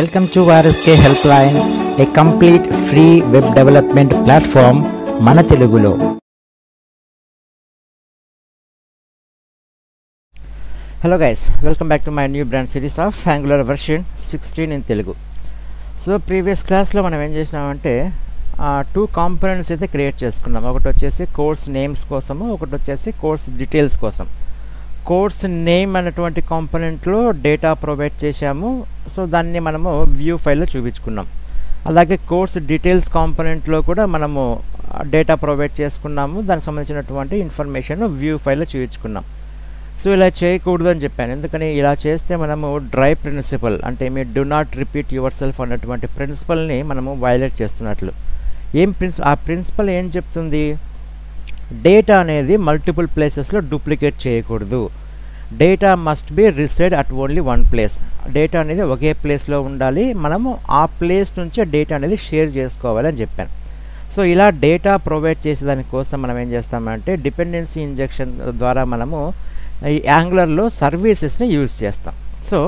Welcome to to helpline a complete free web development platform మన తెలుగులో. Hello guys welcome back to my new brand series of Angular version sixteen in Telugu so previous క్లాస్లో మనం ఏం చేసినామంటే two components అయితే create చేసుకున్నాం. ఒకటి వచ్చేసి కోర్స్ నేమ్స్ కోసము ఒకటి వచ్చేసి కోర్స్ డీటెయిల్స్ కోసం కోర్స్ నేమ్ అనేటువంటి కాంపోనెంట్లో డేటా ప్రొవైడ్ చేశాము. సో దాన్ని మనము వ్యూ ఫైల్లో చూపించుకున్నాం. అలాగే కోర్స్ డీటెయిల్స్ కాంపోనెంట్లో కూడా మనము డేటా ప్రొవైడ్ చేసుకున్నాము. దానికి సంబంధించినటువంటి ఇన్ఫర్మేషన్ వ్యూ ఫైల్లో చూపించుకున్నాం. సో ఇలా చేయకూడదు అని చెప్పాను. ఎందుకని? ఇలా చేస్తే మనము డ్రై ప్రిన్సిపల్ అంటే మీ do not repeat yourself అన్నటువంటి ప్రిన్సిపల్ని మనము వైలేట్ చేస్తున్నట్లు. ఏం ప్రిన్స్ ఆ ప్రిన్సిపల్ ఏం చెప్తుంది? డేటా అనేది మల్టిపుల్ ప్లేసెస్లో డూప్లికేట్ చేయకూడదు. Data must be reside at only one place. Data అనేది ఒకే ప్లేస్లో ఉండాలి. మనము ఆ ప్లేస్ నుంచే డేటా అనేది షేర్ చేసుకోవాలని చెప్పాను సో ఇలా డేటా ప్రొవైడ్ చేసే దానికోసం మనం ఏం చేస్తామంటే డిపెండెన్సీ ఇంజెక్షన్ ద్వారా మనము ఈ యాంగులర్లో సర్వీసెస్ని యూజ్ చేస్తాం. సో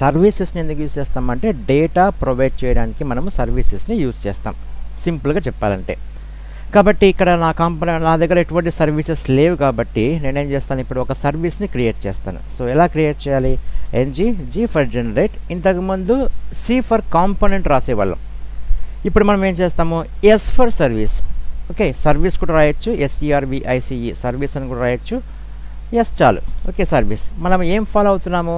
సర్వీసెస్ని ఎందుకు యూజ్ చేస్తామంటే డేటా ప్రొవైడ్ చేయడానికి మనము సర్వీసెస్ని యూజ్ చేస్తాం. సింపుల్గా చెప్పాలంటే. కాబట్టి ఇక్కడ నా కంపెనీ నా దగ్గర ఎటువంటి సర్వీసెస్ లేవు కాబట్టి నేనేం చేస్తాను ఇప్పుడు ఒక సర్వీస్ని క్రియేట్ చేస్తాను. సో ఎలా క్రియేట్ చేయాలి? ఎన్జీ జీ ఫర్ జనరేట్ ఇంతకుముందు సి ఫర్ కాంపోనెంట్ రాసేవాళ్ళం. ఇప్పుడు మనం ఏం చేస్తాము? Yes for service okay service కూడా రాయొచ్చు. ఎస్ఈఆర్బిఐసిఈ సర్వీస్ అని కూడా రాయొచ్చు. ఎస్ చాలు. ఓకే సర్వీస్ మనం ఏం ఫాలో అవుతున్నాము?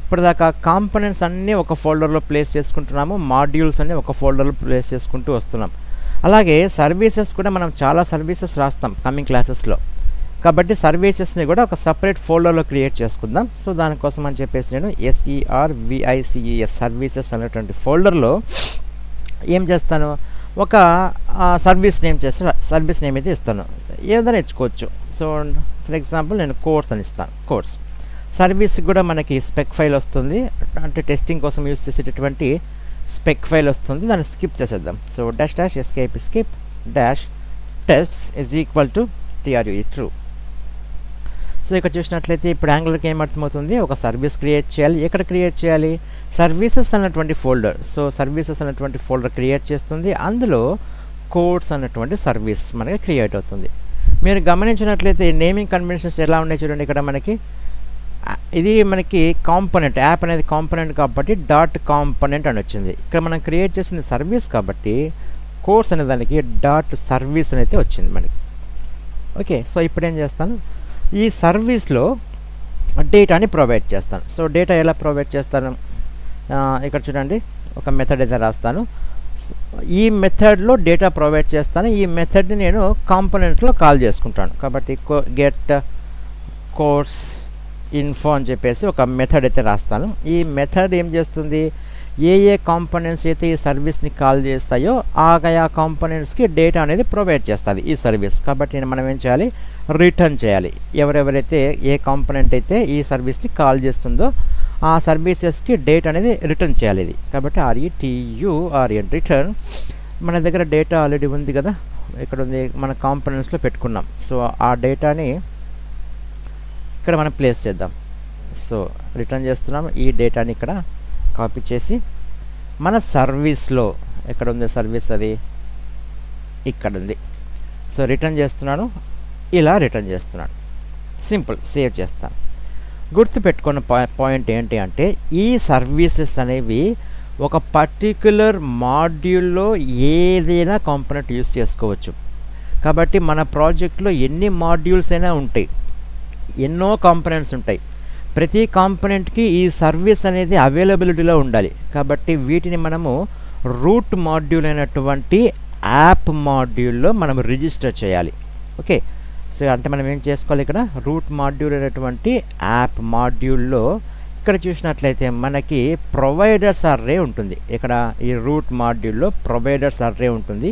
ఇప్పటిదాకా కాంపోనెంట్స్ అన్నీ ఒక ఫోల్డర్లో ప్లేస్ చేసుకుంటున్నాము. మాడ్యూల్స్ అన్నీ ఒక ఫోల్డర్లో ప్లేస్ చేసుకుంటూ వస్తున్నాం. అలాగే సర్వీసెస్ కూడా మనం చాలా సర్వీసెస్ రాస్తాం కమింగ్ క్లాసెస్లో కాబట్టి సర్వీసెస్ని కూడా ఒక సపరేట్ ఫోల్డర్లో క్రియేట్ చేసుకుందాం. సో దానికోసం అని చెప్పేసి నేను ఎస్ఈఆర్ విఐసిఈఎస్ సర్వీసెస్ అనేటువంటి ఫోల్డర్లో ఏం చేస్తాను? ఒక సర్వీస్ నేమ్ చేస్తే సర్వీస్ నేమ్ అయితే ఇస్తాను. ఏదైనా ఇచ్చుకోవచ్చు సో ఫర్ ఎగ్జాంపుల్ నేను కోర్స్ అని ఇస్తాను. కోర్స్ సర్వీస్ కూడా మనకి స్పెక్ ఫైల్ వస్తుంది. అంటే టెస్టింగ్ కోసం యూస్ చేసేటటువంటి స్పెక్ ఫైల్ వస్తుంది దాన్ని స్కిప్ చేసేద్దాం. So dash dash escape skip dash test is equal to T R U true so ఇక్కడ చూసినట్లయితే ఇప్పుడు యాంగులర్కి ఏమర్థమవుతుంది? ఒక సర్వీస్ క్రియేట్ చేయాలి. ఎక్కడ క్రియేట్ చేయాలి? సర్వీసెస్ అన్నటువంటి ఫోల్డర్ సో సర్వీసెస్ అన్నటువంటి ఫోల్డర్ క్రియేట్ చేస్తుంది. అందులో కోడ్స్ అన్నటువంటి సర్వీస్ మనకి క్రియేట్ అవుతుంది. మీరు గమనించినట్లయితే నేమింగ్ కన్వెన్షన్స్ ఎలా ఉన్నాయి చూడండి ఇక్కడ మనకి. ఇది మనకి కాంపొనెంట్ యాప్ అనేది కాంపొనెంట్ కాబట్టి డాట్ కాంపొనెంట్ అని వచ్చింది. ఇక్కడ మనం క్రియేట్ చేసిన సర్వీస్ కాబట్టి కోర్స్ అనే దానికి డాట్ సర్వీస్ అనేది వచ్చింది మనకి. ఓకే సో ఇప్పుడు ఏం చేస్తాను? ఈ సర్వీస్లో డేటాని ప్రొవైడ్ చేస్తాను. సో డేటా ఎలా ప్రొవైడ్ చేస్తాను? ఇక్కడ చూడండి ఒక మెథడ్ అయితే రాస్తాను. ఈ మెథడ్లో డేటా ప్రొవైడ్ చేస్తాను. ఈ మెథడ్ని నేను కాంపొనెంట్లో కాల్ చేసుకుంటాను. కాబట్టి గెట్ కోర్స్ ఇన్ఫో అని చెప్పేసి ఒక మెథడ్ అయితే రాస్తాను. ఈ మెథడ్ ఏం చేస్తుంది? ఏ ఏ కాంపనెంట్స్ అయితే ఈ సర్వీస్ని కాల్ చేస్తాయో ఆయా కాంపోనెంట్స్కి డేటా అనేది ప్రొవైడ్ చేస్తుంది ఈ సర్వీస్ కాబట్టి మనం ఏం చేయాలి? రిటర్న్ చేయాలి. ఎవరెవరైతే ఏ కాంపనెంట్ అయితే ఈ సర్వీస్ని కాల్ చేస్తుందో ఆ సర్వీసెస్కి డేట్ అనేది రిటర్న్ చేయాలి ఇది. కాబట్టి ఆర్ఈటియు ఆర్ఎన్ రిటర్న్ మన దగ్గర డేటా ఆల్రెడీ ఉంది కదా? ఇక్కడ ఉంది మన కాంపనెంట్స్లో పెట్టుకున్నాం. సో ఆ డేటాని ఇక్కడ మనం ప్లేస్ చేద్దాం. సో రిటర్న్ చేస్తున్నాం ఈ డేటాని ఇక్కడ కాపీ చేసి మన సర్వీస్లో ఎక్కడ ఉంది సర్వీస్ అది? ఇక్కడ ఉంది. సో రిటర్న్ చేస్తున్నాను. ఇలా రిటర్న్ చేస్తున్నాను. సింపుల్ సేవ్ చేస్తాను. గుర్తుపెట్టుకున్న పాయింట్ ఏంటి అంటే ఈ సర్వీసెస్ అనేవి ఒక పర్టిక్యులర్ మాడ్యూల్లో ఏదైనా కాంపనెంట్ యూస్ చేసుకోవచ్చు. కాబట్టి మన ప్రాజెక్ట్లో ఎన్ని మాడ్యూల్స్ అయినా ఉంటాయి. ఎన్నో కాంపనెంట్స్ ఉంటాయి. ప్రతి కాంపనెంట్కి ఈ సర్వీస్ అనేది అవైలబిలిటీలో ఉండాలి. కాబట్టి వీటిని మనము రూట్ మాడ్యూల్ అయినటువంటి యాప్ మాడ్యూల్లో మనం రిజిస్టర్ చేయాలి. ఓకే సో అంటే మనం ఏం చేసుకోవాలి ఇక్కడ? రూట్ మాడ్యూల్ అనేటువంటి యాప్ మాడ్యూల్లో ఇక్కడ చూసినట్లయితే మనకి ప్రొవైడర్స్ అర్రే ఉంటుంది. ఇక్కడ ఈ రూట్ మాడ్యూల్లో ప్రొవైడర్స్ అర్రే ఉంటుంది.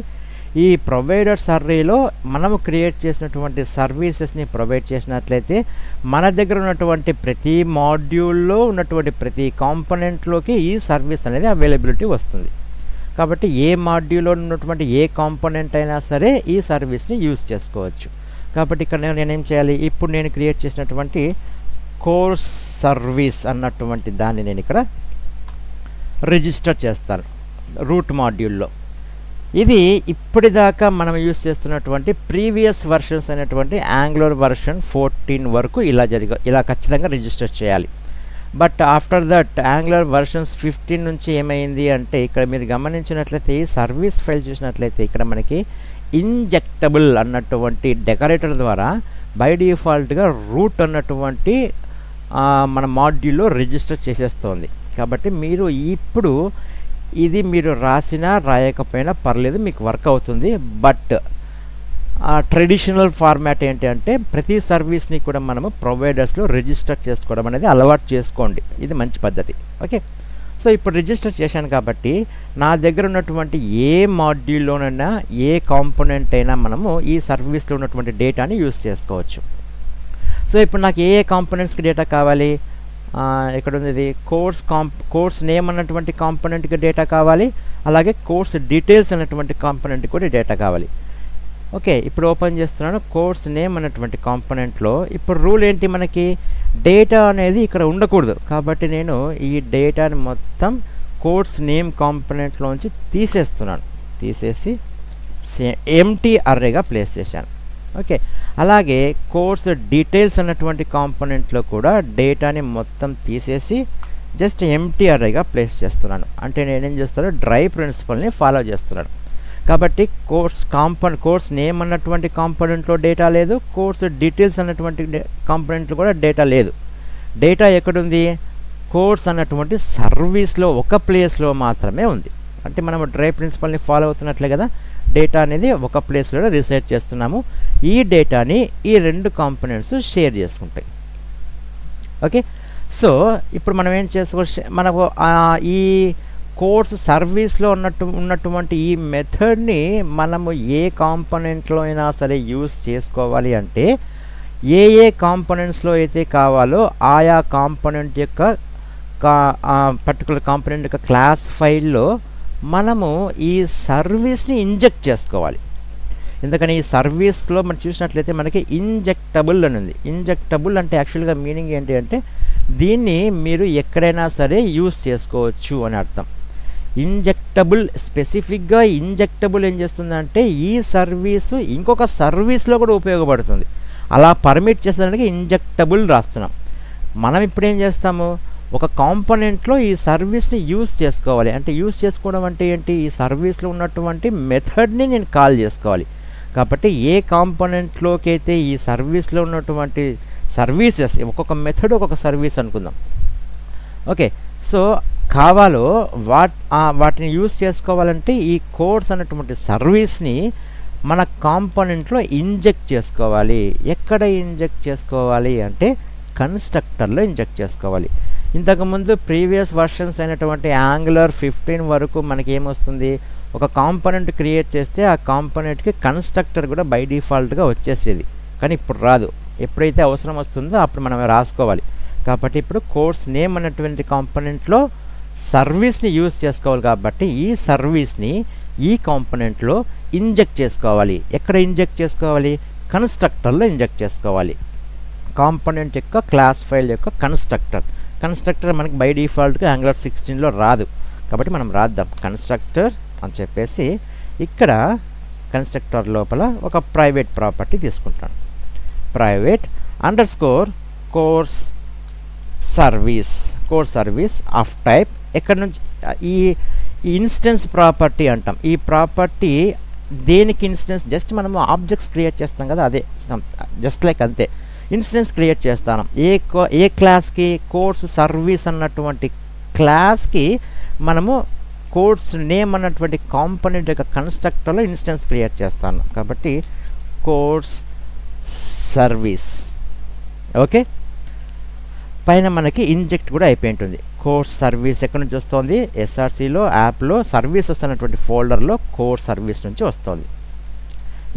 ఈ ప్రొవైడర్ సర్వేలో మనము క్రియేట్ చేసినటువంటి సర్వీసెస్ని ప్రొవైడ్ చేసినట్లయితే మన దగ్గర ఉన్నటువంటి ప్రతి మాడ్యూల్లో ఉన్నటువంటి ప్రతి కాంపోనెంట్లోకి ఈ సర్వీస్ అనేది అవైలబిలిటీ వస్తుంది. కాబట్టి ఏ మాడ్యూల్లో ఉన్నటువంటి ఏ కాంపోనెంట్ అయినా సరే ఈ సర్వీస్ని యూజ్ చేసుకోవచ్చు. కాబట్టి ఇక్కడ నేను నేనేం చేయాలి? ఇప్పుడు నేను క్రియేట్ చేసినటువంటి కోర్స్ సర్వీస్ అన్నటువంటి దాన్ని నేను ఇక్కడ రిజిస్టర్ చేస్తాను రూట్ మాడ్యూల్లో. ఇది ఇప్పటిదాకా మనం యూస్ చేస్తున్నటువంటి ప్రీవియస్ వర్షన్స్ అనేటువంటి ఆంగ్లోర్ వర్షన్ ఫోర్టీన్ వరకు ఇలా జరిగ ఇలా ఖచ్చితంగా రిజిస్టర్ చేయాలి. But after that Angular versions fifteen నుంచి ఏమైంది అంటే ఇక్కడ మీరు గమనించినట్లయితే ఈ సర్వీస్ ఫైల్ చూసినట్లయితే ఇక్కడ మనకి ఇంజెక్టబుల్ అన్నటువంటి డెకరేటర్ ద్వారా బై డిఫాల్ట్గా రూట్ అన్నటువంటి మన మాడ్యూల్లో రిజిస్టర్ చేసేస్తోంది. కాబట్టి మీరు ఇప్పుడు ఇది మీరు రాసినా రాయకపోయినా పర్లేదు మీకు వర్క్ అవుతుంది. బట్ ట్రెడిషనల్ ఫార్మాట్ ఏంటి అంటే ప్రతి సర్వీస్ని కూడా మనము ప్రొవైడర్స్లో రిజిస్టర్ చేసుకోవడం అనేది అలవాటు చేసుకోండి. ఇది మంచి పద్ధతి. ఓకే? సో ఇప్పుడు రిజిస్టర్ చేశాను కాబట్టి నా దగ్గర ఉన్నటువంటి ఏ మాడ్యూల్లోనైనా ఏ కాంపోనెంట్ అయినా మనము ఈ సర్వీస్లో ఉన్నటువంటి డేటాని యూస్ చేసుకోవచ్చు. సో ఇప్పుడు నాకు ఏ ఏ కాంపోనెంట్స్కి డేటా కావాలి? ఇక్కడ ఉంది కోర్స్ కాంప్ కోర్స్ నేమ్ అన్నటువంటి కాంపోనెంట్కి డేటా కావాలి. అలాగే కోర్స్ డీటెయిల్స్ అన్నటువంటి కాంపనెంట్ కూడా డేటా కావాలి. ఓకే ఇప్పుడు ఓపెన్ చేస్తున్నాను. కోర్స్ నేమ్ అన్నటువంటి కాంపనెంట్లో ఇప్పుడు రూల్ ఏంటి మనకి? డేటా అనేది ఇక్కడ ఉండకూడదు. కాబట్టి నేను ఈ డేటాని మొత్తం కోర్స్ నేమ్ కాంపోనెంట్లోంచి తీసేస్తున్నాను. తీసేసి ఎంటీ అర్రేగా ప్లేస్ చేశాను. ఓకే. అలాగే కోర్స్ డీటెయిల్స్ అన్నటువంటి కాంపోనెంట్లో కూడా డేటాని మొత్తం తీసేసి జస్ట్ ఎంటీ అర్రేగా ప్లేస్ చేస్తున్నాను. అంటే నేనేం చేస్తాను? డ్రై ప్రిన్సిపల్ని ఫాలో చేస్తున్నాను. కాబట్టి కోర్స్ కాంపన్ కోర్స్ నేమ్ అన్నటువంటి కాంపోనెంట్లో డేటా లేదు. కోర్స్ డీటెయిల్స్ అన్నటువంటి కాంపోనెంట్లో కూడా డేటా లేదు. డేటా ఎక్కడుంది? కోర్స్ అన్నటువంటి సర్వీస్లో ఒక ప్లేస్లో మాత్రమే ఉంది. అంటే మనం డ్రై ప్రిన్సిపల్ని ఫాలో అవుతున్నట్లే కదా? డేటా అనేది ఒక ప్లేస్లో రీసెర్చ్ చేస్తున్నాము. ఈ డేటాని ఈ రెండు కాంపోనెంట్స్ షేర్ చేసుకుంటాయి. ఓకే? సో ఇప్పుడు మనం ఏం చేసుకోవచ్చు మనకు ఈ కోర్స్ సర్వీస్లో ఉన్నట్టు ఉన్నటువంటి ఈ మెథడ్ని మనము ఏ కాంపనెంట్లో అయినా సరే యూస్ చేసుకోవాలి అంటే ఏ ఏ కాంపోనెంట్స్లో అయితే కావాలో ఆయా కాంపోనెంట్ యొక్క పర్టికులర్ కాంపనెంట్ యొక్క క్లాస్ ఫైల్లో మనము ఈ సర్వీస్ని ఇంజెక్ట్ చేసుకోవాలి. ఎందుకని? ఈ సర్వీస్లో మనం చూసినట్లయితే మనకి ఇంజెక్టబుల్ అని ఉంది. ఇంజెక్టబుల్ అంటే యాక్చువల్గా మీనింగ్ ఏంటి అంటే దీన్ని మీరు ఎక్కడైనా సరే యూస్ చేసుకోవచ్చు అని అర్థం. ఇంజెక్టబుల్ స్పెసిఫిక్గా ఇంజెక్టబుల్ ఏం చేస్తుందంటే ఈ సర్వీసు ఇంకొక సర్వీస్లో కూడా ఉపయోగపడుతుంది. అలా పర్మిట్ చేసేదానికి ఇంజెక్టబుల్ రాస్తున్నాం. మనం ఇప్పుడు ఏం చేస్తాము? ఒక కాంపనెంట్లో ఈ సర్వీస్ని యూస్ చేసుకోవాలి. అంటే యూస్ చేసుకోవడం అంటే ఏంటి? ఈ సర్వీస్లో ఉన్నటువంటి మెథడ్ని నేను కాల్ చేసుకోవాలి. కాబట్టి ఏ కాంపనెంట్లోకి అయితే ఈ సర్వీస్లో ఉన్నటువంటి సర్వీసెస్ ఒక్కొక్క మెథడ్ ఒక్కొక్క సర్వీస్ అనుకుందాం. ఓకే సో కావాలో వాట్ వాటిని యూస్ చేసుకోవాలంటే ఈ కోర్స్ అన్నటువంటి సర్వీస్ని మన కాంపనెంట్లో ఇంజెక్ట్ చేసుకోవాలి. ఎక్కడ ఇంజెక్ట్ చేసుకోవాలి అంటే కన్స్ట్రక్టర్లో ఇంజెక్ట్ చేసుకోవాలి. ఇంతకుముందు ప్రీవియస్ వర్షన్స్ అయినటువంటి యాంగులర్ ఫిఫ్టీన్ వరకు మనకి ఏమొస్తుంది ఒక కాంపోనెంట్ క్రియేట్ చేస్తే ఆ కాంపోనెంట్కి కన్స్ట్రక్టర్ కూడా బై డిఫాల్ట్గా వచ్చేసేది. కానీ ఇప్పుడు రాదు. ఎప్పుడైతే అవసరం వస్తుందో అప్పుడు మనం రాసుకోవాలి. కాబట్టి ఇప్పుడు కోర్స్ నేమ్ అన్నటువంటి కాంపోనెంట్లో సర్వీస్ని యూజ్ చేసుకోవాలి కాబట్టి ఈ సర్వీస్ని ఈ కాంపోనెంట్లో ఇంజెక్ట్ చేసుకోవాలి. ఎక్కడ ఇంజెక్ట్ చేసుకోవాలి? కన్స్ట్రక్టర్లో ఇంజెక్ట్ చేసుకోవాలి. కాంపోనెంట్ యొక్క క్లాస్ ఫైల్ యొక్క కన్స్ట్రక్టర్. కన్స్ట్రక్టర్ మనకి బై డిఫాల్ట్గా యాంగులర్ సిక్స్టీన్లో రాదు. కాబట్టి మనం రాద్దాం. కన్స్ట్రక్టర్ అని చెప్పేసి ఇక్కడ కన్స్ట్రక్టర్ లోపల ఒక ప్రైవేట్ ప్రాపర్టీ తీసుకుంటాను. Private underscore course service course service of type ఎక్కడ నుంచి ఈ ఇన్స్టెన్స్ ప్రాపర్టీ అంటాం. ఈ ప్రాపర్టీ దేనికి ఇన్స్టెన్స్ జస్ట్ మనము ఆబ్జెక్ట్స్ క్రియేట్ చేస్తాం కదా అదే జస్ట్ లైక్ అంతే. ఇన్స్టెన్స్ క్రియేట్ చేస్తాను. ఏ ఏ క్లాస్కి కోర్స్ సర్వీస్ అన్నటువంటి క్లాస్కి మనము కోర్స్ నేమ్ అన్నటువంటి కాంపనెంట్ యొక్క కన్స్ట్రక్టర్లో ఇన్స్టెన్స్ క్రియేట్ చేస్తాను. కాబట్టి కోర్స్ సర్వీస్. ఓకే? పైన మనకి ఇంజెక్ట్ కూడా అయిపోయి ఉంటుంది. కోర్స్ సర్వీస్ ఎక్కడి నుంచి వస్తుంది? ఎస్ఆర్సీలో యాప్లో సర్వీస్ వస్తున్నటువంటి ఫోల్డర్లో కోర్స్ సర్వీస్ నుంచి వస్తుంది.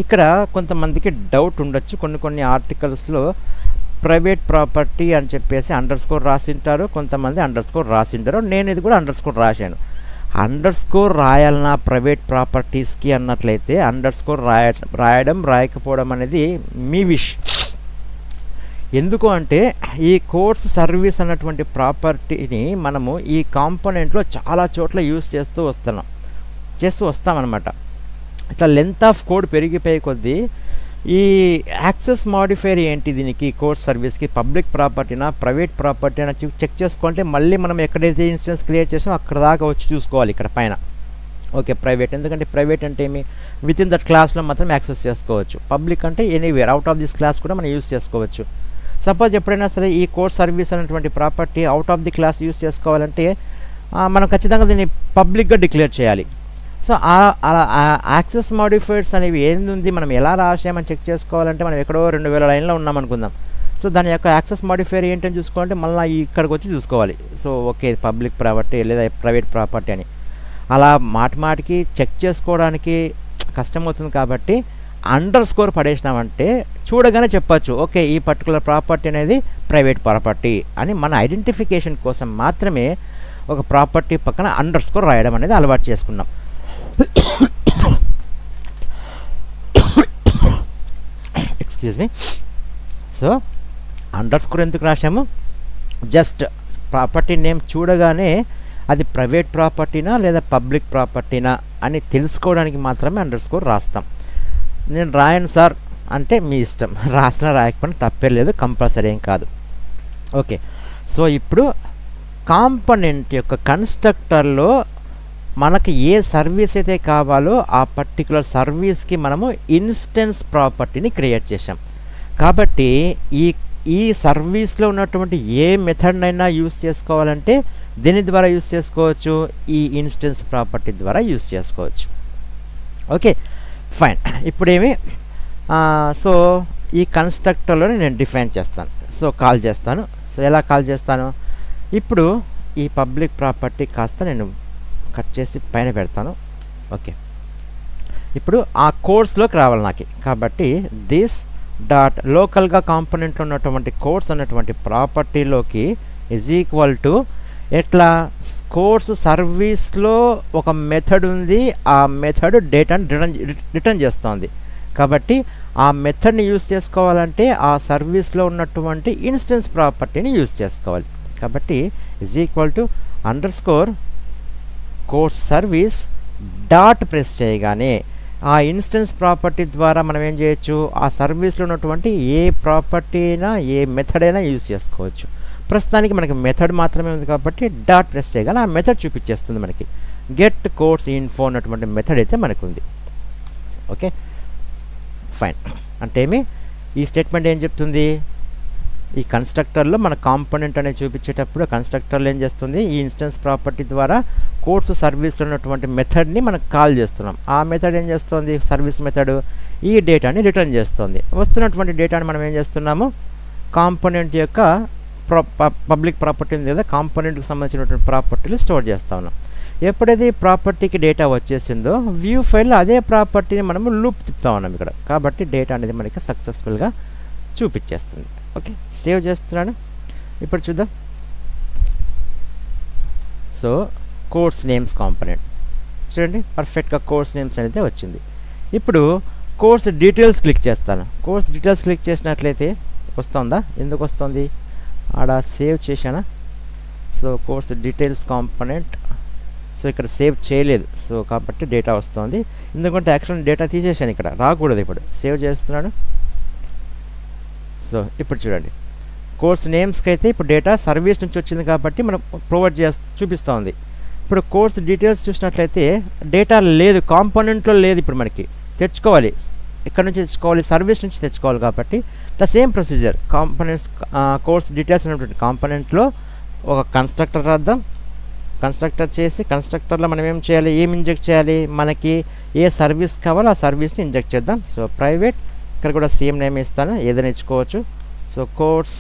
ఇక్కడ కొంతమందికి డౌట్ ఉండొచ్చు. కొన్ని కొన్ని ఆర్టికల్స్లో ప్రైవేట్ ప్రాపర్టీ అని చెప్పేసి అండర్ స్కోర్ రాసింటారు. కొంతమంది అండర్ స్కోర్ రాసింటారు నేను ఇది కూడా అండర్ స్కోర్ రాశాను. అండర్ స్కోర్ రాయాలన్నా ప్రైవేట్ ప్రాపర్టీస్కి అన్నట్లయితే అండర్ స్కోర్ రాయ రాయడం రాయకపోవడం అనేది మీ విష్ ఎందుకు అంటే ఈ కోర్స్ సర్వీస్ అన్నటువంటి ప్రాపర్టీని మనము ఈ కాంపోనెంట్లో చాలా చోట్ల యూస్ చేస్తూ వస్తున్నాం. చేస్తూ వస్తామన్నమాట. ఇట్లా లెంత్ ఆఫ్ కోడ్ పెరిగిపోయే కొద్దీ ఈ యాక్సెస్ మాడిఫైర్ ఏంటి దీనికి? కోడ్ సర్వీస్కి పబ్లిక్ ప్రాపర్టీనా ప్రైవేట్ ప్రాపర్టీ అయినా చెక్ చేసుకుంటే మళ్ళీ మనం ఎక్కడైతే ఇన్సూరెన్స్ క్రియేట్ చేసామో అక్కడ దాకా వచ్చి చూసుకోవాలి ఇక్కడ పైన. ఓకే ప్రైవేట్ ఎందుకంటే ప్రైవేట్ అంటే ఏమి? విత్ ఇన్ దట్ క్లాస్లో మాత్రం యాక్సెస్ చేసుకోవచ్చు. పబ్లిక్ అంటే anywhere out of this class కూడా మనం యూస్ చేసుకోవచ్చు. సపోజ్ ఎప్పుడైనా సరే ఈ కోర్ సర్వీస్ అనేటువంటి property out of the class use చేసుకోవాలంటే మనం ఖచ్చితంగా దీన్ని పబ్లిక్గా డిక్లేర్ చేయాలి. సో అలా యాక్సెస్ మాడిఫైడ్స్ అనేవి ఏంది ఉంది? మనం ఎలా రాసామని చెక్ చేసుకోవాలంటే మనం ఎక్కడో రెండు వేల లైన్లో ఉన్నాం అనుకుందాం. సో దాని యొక్క యాక్సెస్ మాడిఫైర్ ఏంటని చూసుకోవాలంటే మళ్ళీ ఇక్కడికి వచ్చి చూసుకోవాలి. సో ఓకే పబ్లిక్ ప్రాపర్టీ లేదా ప్రైవేట్ ప్రాపర్టీ అని. అలా మాటి మాటికి చెక్ చేసుకోవడానికి కష్టమవుతుంది కాబట్టి అండర్ స్కోర్ పడేసినామంటే చూడగానే చెప్పచ్చు ఓకే ఈ పర్టికులర్ ప్రాపర్టీ అనేది ప్రైవేట్ ప్రాపర్టీ అని మన ఐడెంటిఫికేషన్ కోసం మాత్రమే ఒక ప్రాపర్టీ పక్కన అండర్ స్కోర్ రాయడం అనేది అలవాటు చేసుకున్నాం. Excuse me so underscore ఎందుకు రాసాము జస్ట్ ప్రాపర్టీ నేమ్ చూడగానే అది ప్రైవేట్ ప్రాపర్టీనా లేదా పబ్లిక్ ప్రాపర్టీనా అని తెలుసుకోవడానికి మాత్రమే అండర్ స్కోర్ రాస్తాం. నేను రాయను సార్ అంటే మీ ఇష్టం. రాసినా రాయకపోయినా తప్పే లేదు కంపల్సరీ ఏం కాదు. ఓకే సో ఇప్పుడు కాంపనెంట్ యొక్క కన్స్ట్రక్టర్లో మనకి ఏ సర్వీస్ అయితే కావాలో ఆ పర్టికులర్ సర్వీస్కి మనము ఇన్స్టెన్స్ ప్రాపర్టీని క్రియేట్ చేసాం కాబట్టి ఈ ఈ సర్వీస్లో ఉన్నటువంటి ఏ మెథడ్నైనా యూస్ చేసుకోవాలంటే దీని ద్వారా యూస్ చేసుకోవచ్చు ఈ ఇన్స్టెన్స్ ప్రాపర్టీ ద్వారా యూస్ చేసుకోవచ్చు. ఓకే ఫైన్ ఇప్పుడేమి? సో ఈ కన్స్ట్రక్టర్లో నేను డిఫైన్ చేస్తాను. సో కాల్ చేస్తాను. సో ఎలా కాల్ చేస్తాను? ఇప్పుడు ఈ పబ్లిక్ ప్రాపర్టీ కాస్త నేను కట్ చేసి పైన పెడతాను. ఓకే. ఇప్పుడు ఆ కోర్స్లోకి రావాలి నాకు. కాబట్టి దిస్ డాట్ లోకల్గా కాంపోనెంట్లో ఉన్నటువంటి కోర్స్ అన్నటువంటి ప్రాపర్టీలోకి ఇజ్ ఈక్వల్ టు ఎట్లా? కోర్సు సర్వీస్లో ఒక మెథడ్ ఉంది. ఆ మెథడ్ డేటాను రిటర్న్ రిటర్న్ చేస్తోంది. కాబట్టి ఆ మెథడ్ని యూస్ చేసుకోవాలంటే ఆ సర్వీస్లో ఉన్నటువంటి ఇన్స్టెన్స్ ప్రాపర్టీని యూస్ చేసుకోవాలి. కాబట్టి is equal to underscore course service dot press చేయగానే ఆ ఇన్స్టెన్స్ ప్రాపర్టీ ద్వారా మనం ఏం చేయొచ్చు? ఆ సర్వీస్లో ఉన్నటువంటి ఏ ప్రాపర్టీ అయినా ఏ మెథడ్ అయినా యూజ్ చేసుకోవచ్చు. ప్రస్తుతానికి మనకి మెథడ్ మాత్రమే ఉంది కాబట్టి డాట్ ప్రెస్ చేయగానే ఆ మెథడ్ చూపించేస్తుంది మనకి. గెట్ కోర్స్ ఇన్ఫో అన్నటువంటి మెథడ్ అయితే మనకు ఉంది ఓకే? ఫైన్. అంటే ఏమి? ఈ స్టేట్మెంట్ ఏం చెప్తుంది? ఈ కన్స్ట్రక్టర్లో మన కాంపోనెంట్ అనేది చూపించేటప్పుడు కన్స్ట్రక్టర్లో ఏం చేస్తుంది? ఈ ఇన్స్టెన్స్ ప్రాపర్టీ ద్వారా కోర్సు సర్వీస్లో ఉన్నటువంటి మెథడ్ని మనం కాల్ చేస్తున్నాం. ఆ మెథడ్ ఏం చేస్తుంది? సర్వీస్ మెథడ్ ఈ డేటాని రిటర్న్ చేస్తుంది. వస్తున్నటువంటి డేటాని మనం ఏం చేస్తున్నాము? కాంపోనెంట్ యొక్క పబ్లిక్ ప్రాపర్టీ ఉంది కదా కాంపోనెంట్కి సంబంధించినటువంటి ప్రాపర్టీలు స్టోర్ చేస్తా ఉన్నాం. ఎప్పుడైతే ఈ ప్రాపర్టీకి డేటా వచ్చేసిందో వ్యూ ఫైల్లో అదే ప్రాపర్టీని మనము లూప్ తిప్పుతా ఉన్నాం ఇక్కడ. కాబట్టి డేటా అనేది మనకి సక్సెస్ఫుల్గా చూపించేస్తుంది. ఓకే సేవ్ చేస్తున్నాను. ఇప్పుడు చూద్దాం. So course names component. చూడండి పర్ఫెక్ట్గా కోర్స్ నేమ్స్ అనేది వచ్చింది. ఇప్పుడు కోర్స్ డీటెయిల్స్ క్లిక్ చేస్తాను. కోర్స్ డీటెయిల్స్ క్లిక్ చేసినట్లయితే వస్తుందా? ఎందుకు వస్తుంది? ఆడ సేవ్ చేశానా? So course details component. So ఇక్కడ సేవ్ చేయలేదు. సో కాబట్టి డేటా వస్తుంది. ఎందుకంటే యాక్చువల్ డేటా తీసేసాను ఇక్కడ. రాకూడదు ఇప్పుడు. సేవ్ చేస్తున్నాను. సో ఇప్పుడు చూడండి. కోర్స్ నేమ్స్కి అయితే ఇప్పుడు డేటా సర్వీస్ నుంచి వచ్చింది కాబట్టి మనం ప్రొవైడ్ చేస్తూ చూపిస్తూ ఉంది. ఇప్పుడు కోర్స్ డీటెయిల్స్ చూసినట్లయితే డేటా లేదు కాంపోనెంట్లో లేదు ఇప్పుడు మనకి. తెచ్చుకోవాలి. ఎక్కడి నుంచి తెచ్చుకోవాలి? సర్వీస్ నుంచి తెచ్చుకోవాలి కాబట్టి the same procedure. Components course details ఉన్నటువంటి కాంపోనెంట్లో ఒక కన్స్ట్రక్టర్ రాద్దాం. కన్స్ట్రక్టర్ చేసి కన్స్ట్రక్టర్లో మనం ఏం చేయాలి? ఏం ఇంజెక్ట్ చేయాలి? మనకి ఏ సర్వీస్ కావాలో ఆ సర్వీస్ని ఇంజెక్ట్ చేద్దాం. సో ప్రైవేట్ ఇక్కడ కూడా సేమ్ నేమ్ ఇస్తాను ఏదైనా ఇచ్చుకోవచ్చు. సో కోర్స్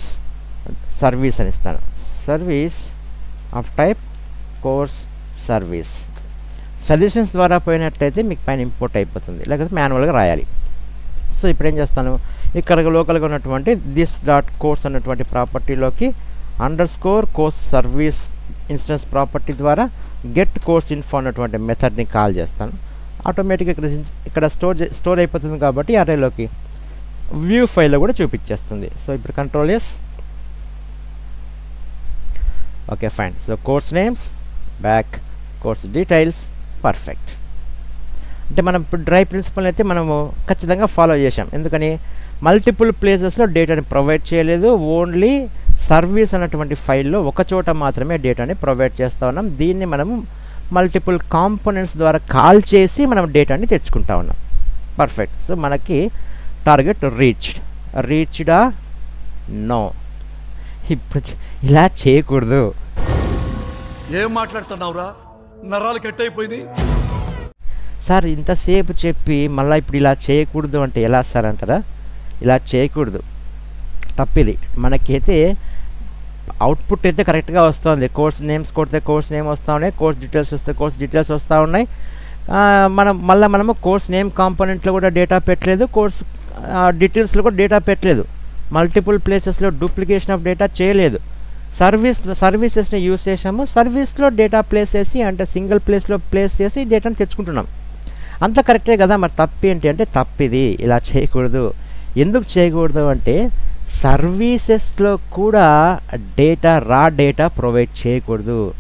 సర్వీస్ అని ఇస్తాను. Service of type course service suggestions ద్వారా పోయినట్టయితే మీకు పైన ఇంపోర్ట్ అయిపోతుంది లేకపోతే మాన్యువల్గా రాయాలి. సో ఇప్పుడు ఏం చేస్తాను? ఇక్కడ లోకల్గా ఉన్నటువంటి దిస్ డాట్ కోర్స్ అన్నటువంటి ప్రాపర్టీలోకి underscore course service instance property ద్వారా గెట్ కోర్స్ ఇన్ఫో అన్నటువంటి మెథడ్ని కాల్ చేస్తాను. ఆటోమేటిక్గా ఇక్కడ ఇక్కడ స్టోర్ స్టోర్ అయిపోతుంది కాబట్టి అరేలోకి వ్యూ ఫైల్లో కూడా చూపించేస్తుంది సో ఇప్పుడు control S okay fine so course names back course details perfect అంటే మనం ఇప్పుడు డ్రై ప్రిన్సిపల్ అయితే మనము ఖచ్చితంగా ఫాలో చేసాం ఎందుకని? మల్టిపుల్ ప్లేసెస్లో డేటాని ప్రొవైడ్ చేయలేదు. ఓన్లీ సర్వీస్ అన్నటువంటి ఫైల్లో ఒక చోట మాత్రమే డేటాని ప్రొవైడ్ చేస్తూ ఉన్నాం. దీన్ని మనం మల్టిపుల్ కాంపోనెంట్స్ ద్వారా కాల్ చేసి మనం డేటాని తెచ్చుకుంటా ఉన్నాం. పర్ఫెక్ట్ సో మనకి టార్గెట్ రీచ్డ్ రీచ్డా నో ఇప్పుడు ఇలా చేయకూడదు. ఏం మాట్లాడుతున్నావురా? నరాలు కట్ అయిపోయింది సార్ ఇంతసేపు చెప్పి మళ్ళీ ఇప్పుడు ఇలా చేయకూడదు అంటే ఎలా సార్ అంటారా? ఇలా చేయకూడదు. తప్పిది. మనకైతే అవుట్పుట్ అయితే కరెక్ట్గా వస్తుంది. కోర్స్ నేమ్స్ కొడితే కోర్స్ నేమ్ వస్తూ ఉన్నాయి. కోర్స్ డీటెయిల్స్ వస్తే కోర్స్ డీటెయిల్స్ వస్తూ ఉన్నాయి. మనం మళ్ళీ మనము కోర్స్ నేమ్ కాంపోనెంట్లో కూడా డేటా పెట్టలేదు. కోర్స్ డీటెయిల్స్లో కూడా డేటా పెట్టలేదు. మల్టిపుల్ ప్లేసెస్లో డూప్లికేషన్ ఆఫ్ డేటా చేయలేదు. సర్వీస్ సర్వీసెస్ని యూస్ చేసాము సర్వీస్లో డేటా ప్లేస్ చేసి అంటే సింగిల్ ప్లేస్లో ప్లేస్ చేసి డేటాను తెచ్చుకుంటున్నాం. అంత కరెక్టే కదా మరి తప్పు ఏంటి అంటే తప్పిది. ఇలా చేయకూడదు. ఎందుకు చేయకూడదు అంటే సర్వీసెస్లో కూడా డేటా రా డేటా ప్రొవైడ్ చేయకూడదు.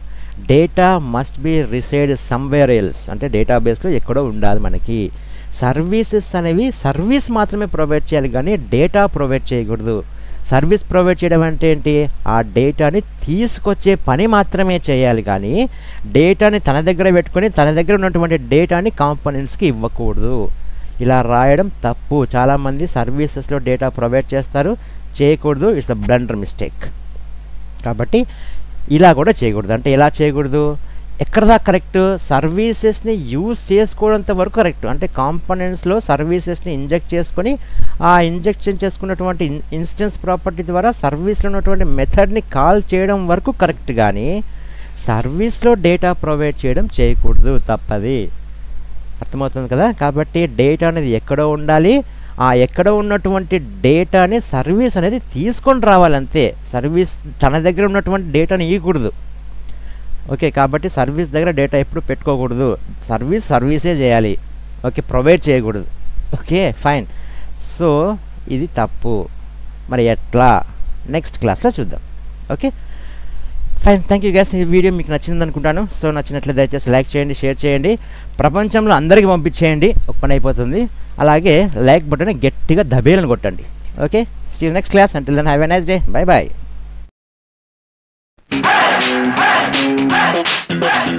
Data must be reside somewhere else. అంటే డేటాబేస్లో ఎక్కడో ఉండాలి మనకి. సర్వీసెస్ అనేవి సర్వీస్ మాత్రమే ప్రొవైడ్ చేయాలి కానీ డేటా ప్రొవైడ్ చేయకూడదు. సర్వీస్ ప్రొవైడ్ చేయడం అంటే ఏంటి? ఆ డేటాని తీసుకొచ్చే పని మాత్రమే చేయాలి కానీ డేటాని తన దగ్గర పెట్టుకొని తన దగ్గర ఉన్నటువంటి డేటాని కాంపనెంట్స్కి ఇవ్వకూడదు. ఇలా రాయడం తప్పు. చాలామంది సర్వీసెస్లో డేటా ప్రొవైడ్ చేస్తారు. చేయకూడదు. It's a blunder mistake. కాబట్టి ఇలా కూడా చేయకూడదు. అంటే ఎలా చేయకూడదు? ఎక్కడదా కరెక్ట్? సర్వీసెస్ని యూజ్ చేసుకోవడంత వరకు కరెక్ట్. అంటే కాంపనెంట్స్లో సర్వీసెస్ని ఇంజెక్ట్ చేసుకొని ఆ ఇంజెక్షన్ చేసుకున్నటువంటి ఇన్స్టెన్స్ ప్రాపర్టీ ద్వారా సర్వీస్లో ఉన్నటువంటి మెథడ్ని కాల్ చేయడం వరకు కరెక్ట్ కానీ సర్వీస్లో డేటా ప్రొవైడ్ చేయడం చేయకూడదు తప్పది. అర్థమవుతుంది కదా? కాబట్టి డేటా అనేది ఎక్కడో ఉండాలి. ఆ ఎక్కడ ఉన్నటువంటి డేటాని సర్వీస్ అనేది తీసుకొని రావాలంతే. సర్వీస్ తన దగ్గర ఉన్నటువంటి డేటాని ఇవ్వకూడదు ఓకే కాబట్టి సర్వీస్ దగ్గర డేటా ఎప్పుడు పెట్టుకోకూడదు. సర్వీస్ సర్వీసే చేయాలి. ఓకే ప్రొవైడ్ చేయకూడదు. Okay fine. సో ఇది తప్పు. మరి ఎట్లా? నెక్స్ట్ క్లాస్లో చూద్దాం. Okay? Fine thank you guys. ఈ వీడియో మీకు నచ్చింది అనుకుంటాను సో నచ్చినట్లయితే దయచేసి లైక్ చేయండి షేర్ చేయండి. ప్రపంచంలో అందరికీ పంపించేయండి. ఒక పని అయిపోతుంది. అలాగే లైక్ బటన్ గట్టిగా దబేలను కొట్టండి. Okay? Still next class until then have a nice day bye bye Yeah.